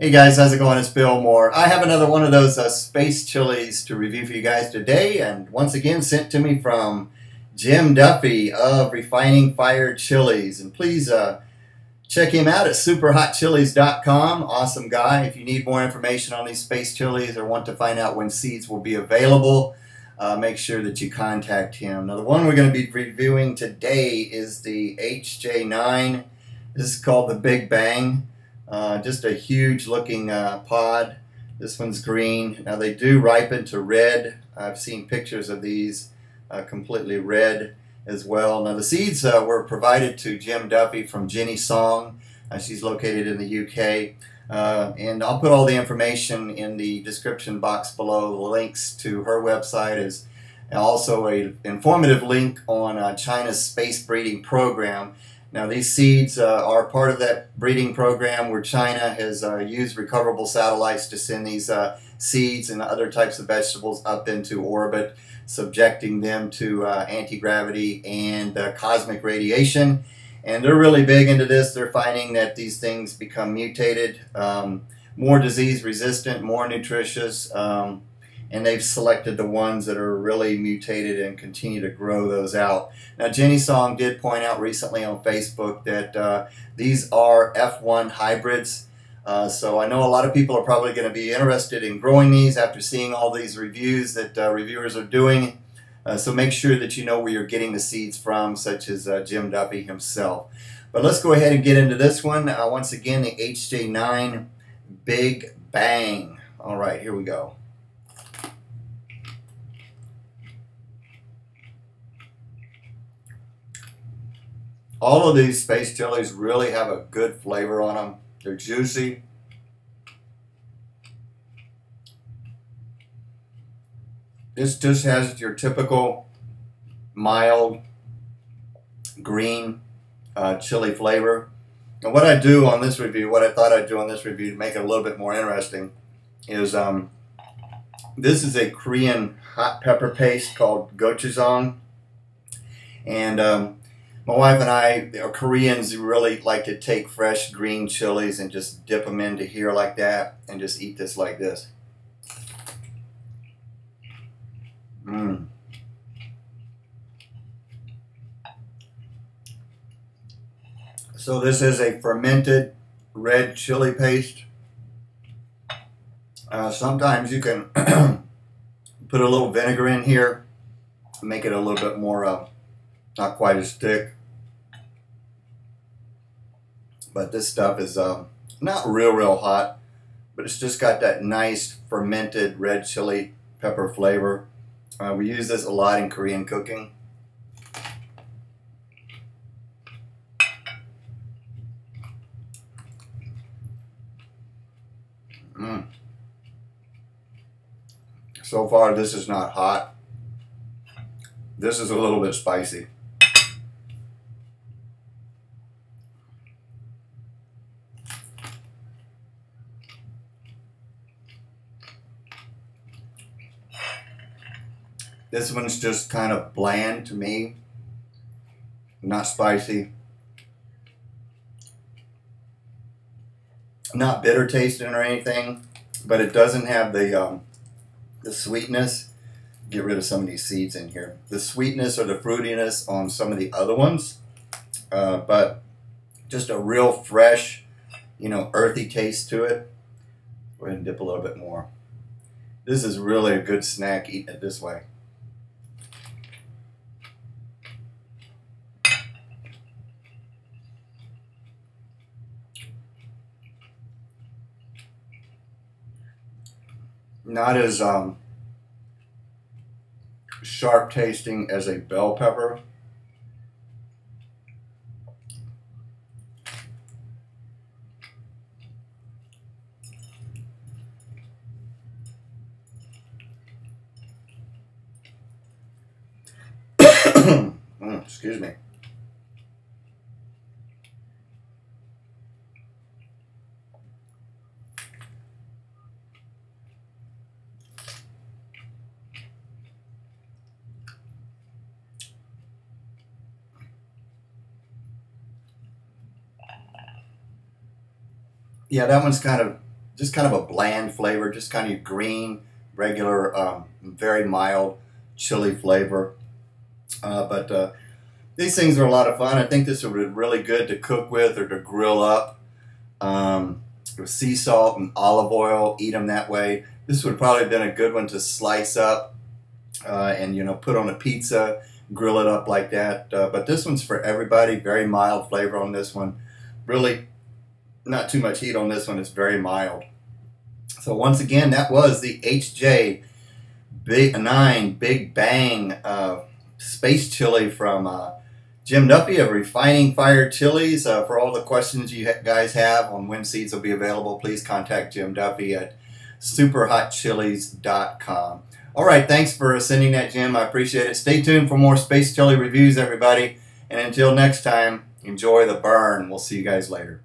Hey guys, how's it going? It's Bill Moore. I have another one of those uh, space chilies to review for you guys today, and once again sent to me from Jim Duffy of Refining Fire Chiles. And please uh, check him out at superhotchiles.com. Awesome guy. If you need more information on these space chilies or want to find out when seeds will be available, uh, make sure that you contact him. Now, the one we're going to be reviewing today is the HJ9. This is called the Big Bang. Uh, just a huge looking uh, pod. This one's green. Now they do ripen to red. I've seen pictures of these uh, completely red as well. Now the seeds uh, were provided to Jim Duffy from Jenny Song. Uh, she's located in the UK. And I'll put all the information in the description box below. The links to her website is also a informative link on China's space breeding program. Now these seeds uh, are part of that breeding program where China has uh, used recoverable satellites to send these uh, seeds and other types of vegetables up into orbit, subjecting them to uh, anti-gravity and uh, cosmic radiation. And they're really big into this. They're finding that these things become mutated, um, more disease resistant, more nutritious, um, and they've selected the ones that are really mutated and continue to grow those out. Now, Jenny Song did point out recently on Facebook that uh, these are F1 hybrids. Uh, so I know a lot of people are probably going to be interested in growing these after seeing all these reviews that uh, reviewers are doing. Uh, so make sure that you know where you're getting the seeds from, such as uh, Jim Duffy himself. But let's go ahead and get into this one. Uh, once again, the HJ9 Big Bang. All right, here we go. All of these space chilies really have a good flavor on them. They're juicy. This just has your typical mild green uh, chili flavor. And what I do on this review, what I thought I'd do on this review to make it a little bit more interesting is um, this is a Korean hot pepper paste called gochujang. And um, my wife and I, Koreans, really like to take fresh green chilies and just dip them into here like that and just eat this like this. Mmm. So this is a fermented red chili paste. Uh, sometimes you can put a little vinegar in here, make it a little bit more uh, not quite as thick. But this stuff is um, not real, real hot, but it's just got that nice fermented red chili pepper flavor. Uh, we use this a lot in Korean cooking. Mm. So far, this is not hot. This is a little bit spicy. This one's just kind of bland to me. Not spicy. Not bitter tasting or anything, but it doesn't have the um, the sweetness. Get rid of some of these seeds in here. The sweetness or the fruitiness on some of the other ones, uh, but just a real fresh, you know, earthy taste to it. Go ahead and dip a little bit more. This is really a good snack eating it this way. Not as um, sharp tasting as a bell pepper. mm, excuse me. Yeah, that one's kind of just kind of a bland flavor, just kind of green, regular, um, very mild chili flavor. Uh, but uh, these things are a lot of fun. I think this would be really good to cook with or to grill up um, with sea salt and olive oil. Eat them that way. This would probably have been a good one to slice up uh, and you know put on a pizza, grill it up like that. Uh, but this one's for everybody. Very mild flavor on this one. Really, not too much heat on this one. It's very mild. So once again, that was the HJ Big Nine Big Bang uh, Space Chili from uh, Jim Duffy of Refining Fire Chiles. Uh, for all the questions you guys have on when seeds will be available, please contact Jim Duffy at superhotchiles.com. All right, thanks for sending that, Jim. I appreciate it. Stay tuned for more Space Chili reviews, everybody. And until next time, enjoy the burn. We'll see you guys later.